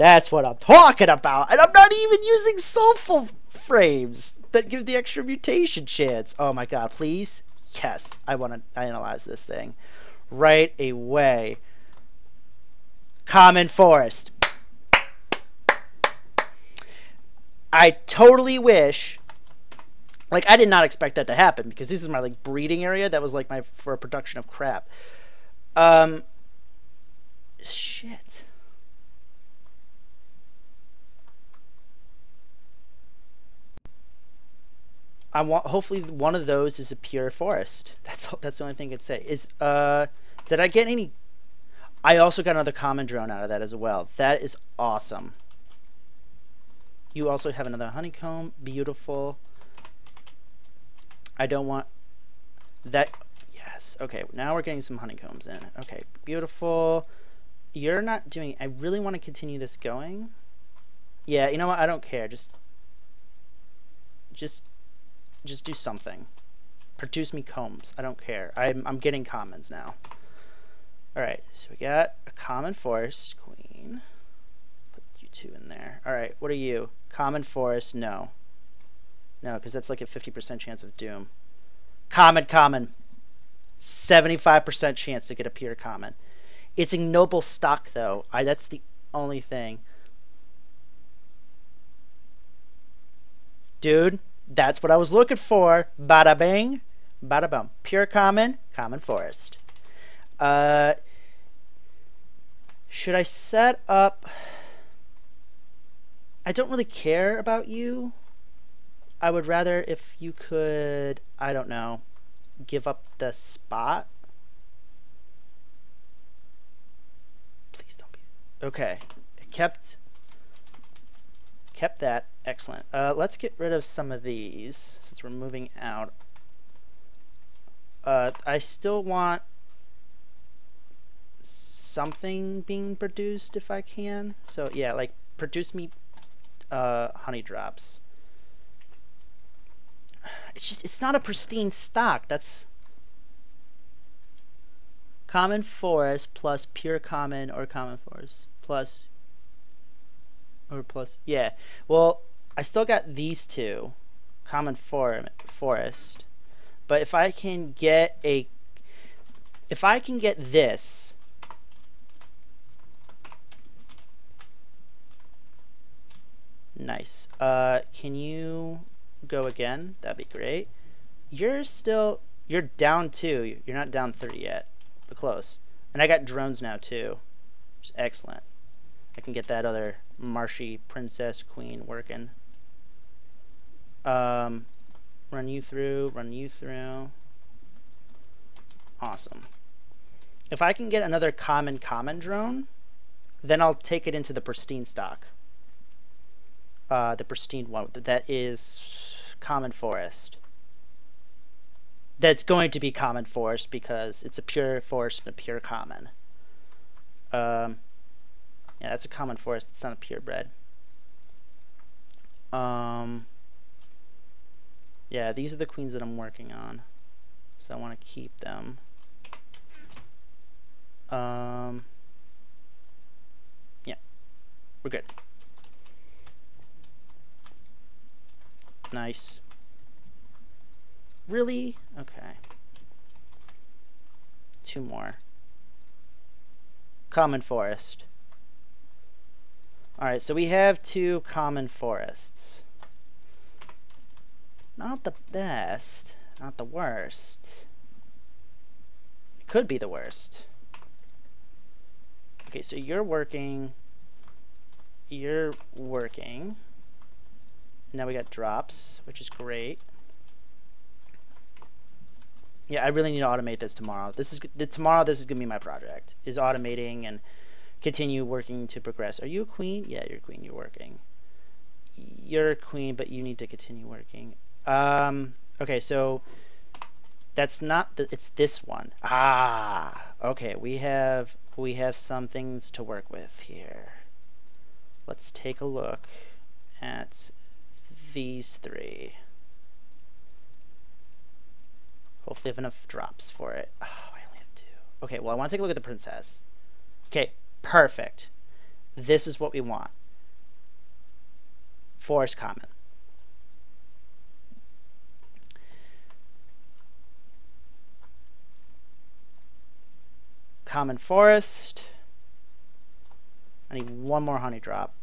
That's what I'm talking about. And I'm not even using soulful frames that give the extra mutation chance. Oh my god, please? Yes, I want to analyze this thing right away. Common Forest. I totally wish like I did not expect that to happen because this is my like breeding area that was like my for a production of crap. Um shit. I want hopefully one of those is a pure forest. That's that's the only thing I could say. Is uh did I get any I also got another common drone out of that as well. That is awesome. You also have another honeycomb. Beautiful. I don't want that. Yes. Okay. Now we're getting some honeycombs in. Okay. Beautiful. You're not doing. I really want to continue this going. Yeah. You know what? I don't care. Just. Just. Just do something. Produce me combs. I don't care. I'm, I'm getting commons now. Alright, so we got a common forest queen. Put you two in there. Alright, what are you? Common forest, no. No, because that's like a 50% chance of doom. Common, common. 75% chance to get a pure common. It's ignoble stock, though. I, that's the only thing. Dude, that's what I was looking for. Bada bing, bada bum. Pure common, common forest. Uh, should I set up... I don't really care about you. I would rather if you could, I don't know, give up the spot. Please don't be... Okay. Kept... Kept that. Excellent. Uh, let's get rid of some of these since we're moving out. Uh, I still want something being produced if I can. So yeah, like produce me uh, honey drops. It's just it's not a pristine stock. That's common forest plus pure common or common forest plus or plus yeah. Well, I still got these two common for forest. But if I can get a if I can get this Nice. Uh, can you go again? That'd be great. You're still, you're down two. You're not down three yet, but close. And I got drones now too, which is excellent. I can get that other marshy princess queen working. Um, run you through, run you through. Awesome. If I can get another common common drone, then I'll take it into the pristine stock uh, the pristine one that is common forest. That's going to be common forest because it's a pure forest and a pure common. Um, yeah, that's a common forest. It's not a purebred. Um, yeah, these are the queens that I'm working on. So I want to keep them. Um, yeah, we're good. Nice. Really? Okay. Two more. Common forest. Alright, so we have two common forests. Not the best, not the worst. It could be the worst. Okay, so you're working, you're working. Now we got drops, which is great. Yeah, I really need to automate this tomorrow. This is the, tomorrow. This is gonna be my project. Is automating and continue working to progress. Are you a queen? Yeah, you're a queen. You're working. You're a queen, but you need to continue working. Um. Okay, so that's not the. It's this one. Ah. Okay, we have we have some things to work with here. Let's take a look at these three. Hopefully I have enough drops for it. Oh, I only have two. Okay, well I want to take a look at the princess. Okay, perfect. This is what we want. Forest common. Common forest. I need one more honey drop.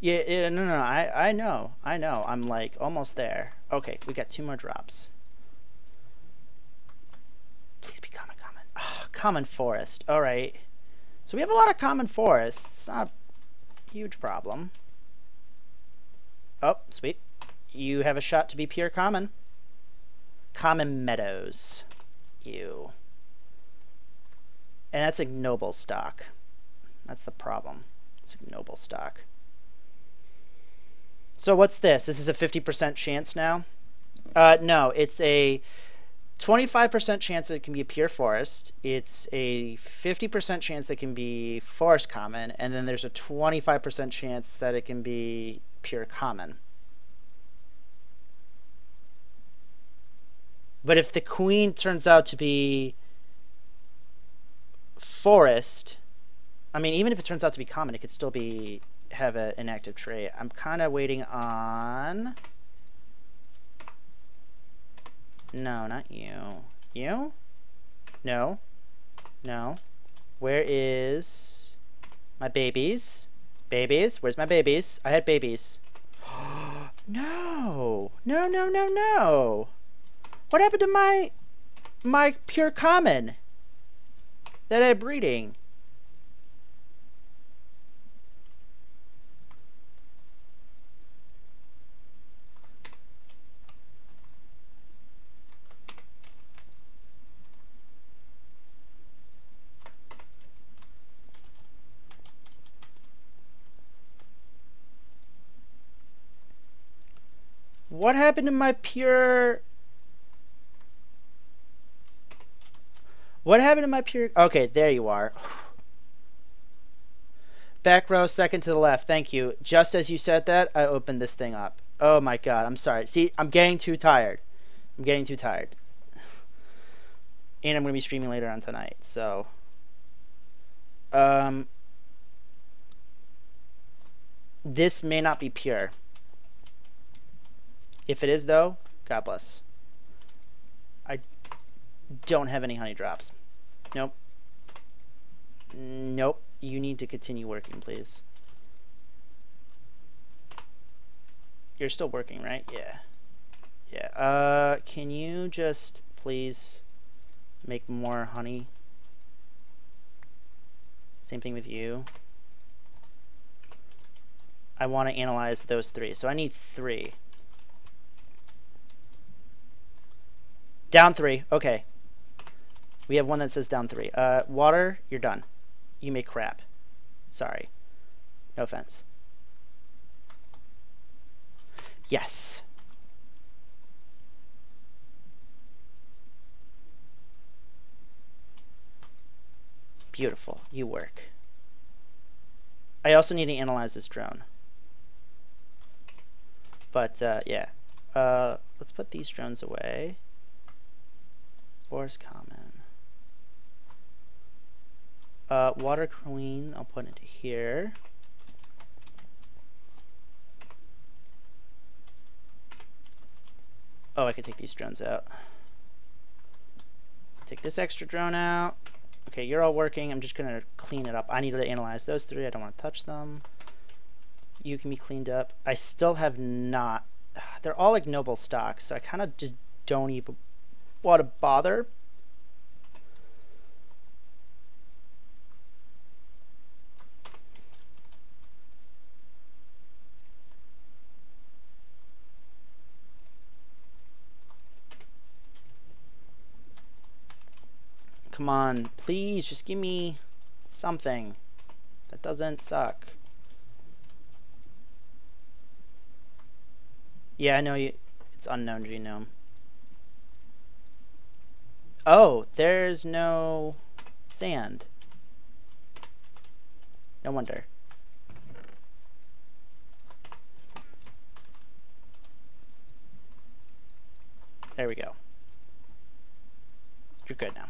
Yeah, yeah, no, no, I, I know, I know. I'm like almost there. Okay, we got two more drops. Please be common, common. Oh, common forest. All right. So we have a lot of common forests. It's not a huge problem. Oh, sweet. You have a shot to be pure common. Common meadows. You. And that's ignoble stock. That's the problem. It's ignoble stock. So what's this? This is a 50% chance now? Uh, no, it's a 25% chance that it can be a pure forest. It's a 50% chance it can be forest common, and then there's a 25% chance that it can be pure common. But if the queen turns out to be forest, I mean, even if it turns out to be common, it could still be have a, an active trait. I'm kind of waiting on... No, not you. You? No. No. Where is my babies? Babies? Where's my babies? I had babies. no! No, no, no, no! What happened to my my pure common that I'm breeding? What happened to my pure... What happened to my pure... Okay, there you are. Back row, second to the left. Thank you. Just as you said that, I opened this thing up. Oh my god, I'm sorry. See, I'm getting too tired. I'm getting too tired. And I'm going to be streaming later on tonight, so... Um... This may not be pure. If it is, though, God bless. I don't have any honey drops. Nope. Nope. You need to continue working, please. You're still working, right? Yeah. Yeah. Uh, can you just please make more honey? Same thing with you. I want to analyze those three. So I need three. Down three. Okay. We have one that says down three. Uh, water, you're done. You make crap. Sorry. No offense. Yes. Beautiful. You work. I also need to analyze this drone. But, uh, yeah. Uh, let's put these drones away. Forest Common. Uh, Water Queen, I'll put it here. Oh, I can take these drones out. Take this extra drone out. Okay, you're all working. I'm just going to clean it up. I need to analyze those three. I don't want to touch them. You can be cleaned up. I still have not... They're all ignoble stocks, so I kind of just don't even what a bother. Come on, please, just give me something that doesn't suck. Yeah, I know you. It's unknown genome. Oh, there's no sand. No wonder. There we go. You're good now.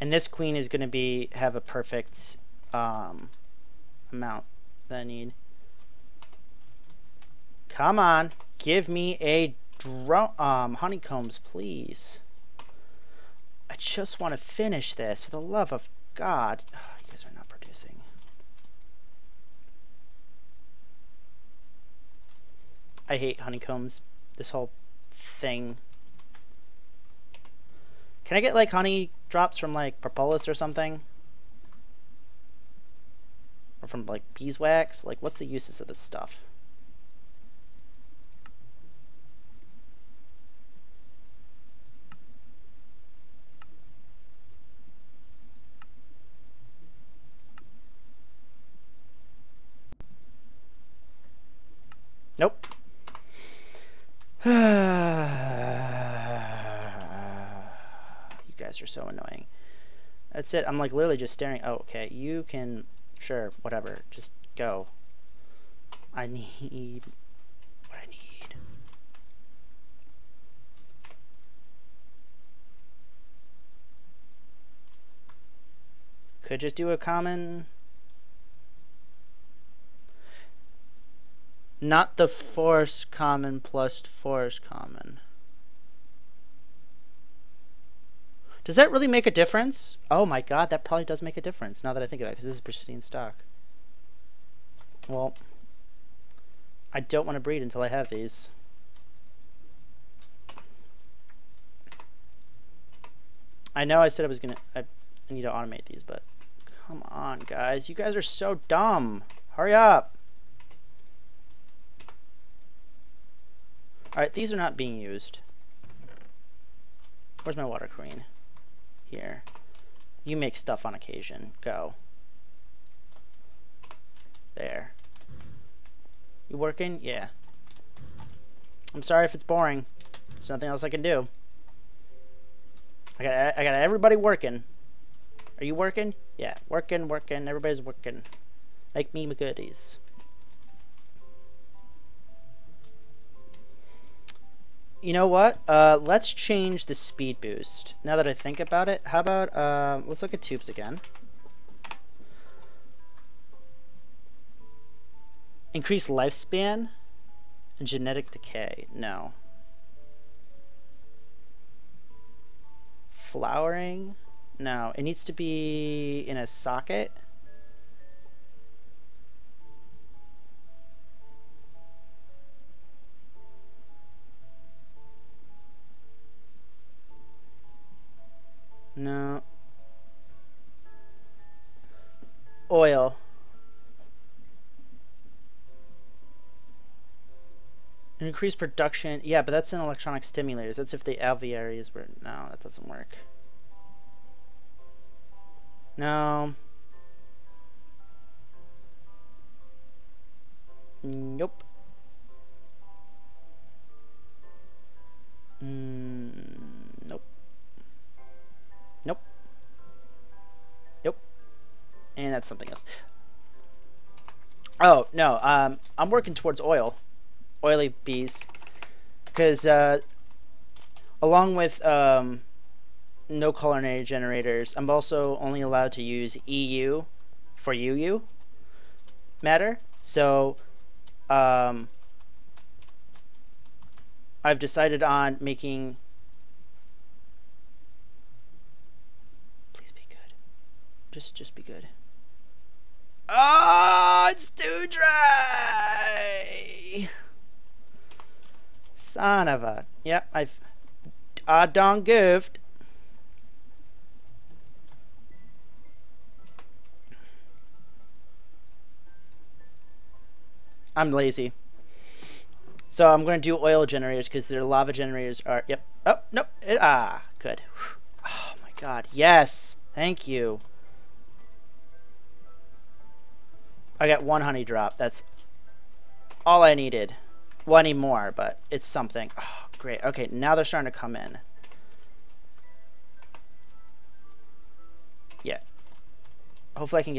And this queen is going to be have a perfect um, amount that I need. Come on, give me a drone, um, honeycombs, please. Just want to finish this for the love of God. Oh, you guys are not producing. I hate honeycombs. This whole thing. Can I get like honey drops from like propolis or something? Or from like beeswax? Like what's the uses of this stuff? Nope. you guys are so annoying. That's it. I'm like literally just staring. Oh, okay. You can, sure, whatever. Just go. I need what I need. Could just do a common Not the forest common plus forest common. Does that really make a difference? Oh my god, that probably does make a difference now that I think about it, because this is pristine stock. Well, I don't want to breed until I have these. I know I said I was going to... I need to automate these, but... Come on, guys. You guys are so dumb. Hurry up. Alright, these are not being used. Where's my water queen? Here. You make stuff on occasion. Go. There. You working? Yeah. I'm sorry if it's boring. There's nothing else I can do. I got I got everybody working. Are you working? Yeah, working, working. Everybody's working. Make me my goodies. You know what? Uh, let's change the speed boost. Now that I think about it, how about, uh, let's look at tubes again. Increase lifespan and genetic decay. No. Flowering? No. It needs to be in a socket. Oil. Increase production. Yeah, but that's in electronic stimulators. That's if the alvearies were... No, that doesn't work. No. Nope. That's something else. Oh, no. Um, I'm working towards oil. Oily bees. Because, uh, along with, um, no culinary generators, I'm also only allowed to use EU for UU matter. So, um, I've decided on making please be good Just, just be good. Oh, it's too dry. Son of a. Yep, I've. I done goofed. I'm lazy. So I'm going to do oil generators because their lava generators are. Yep. Oh, nope. It, ah, good. Oh my god. Yes. Thank you. I got one honey drop. That's all I needed. Well, I need more, but it's something. Oh, great. Okay, now they're starting to come in. Yeah. Hopefully I can get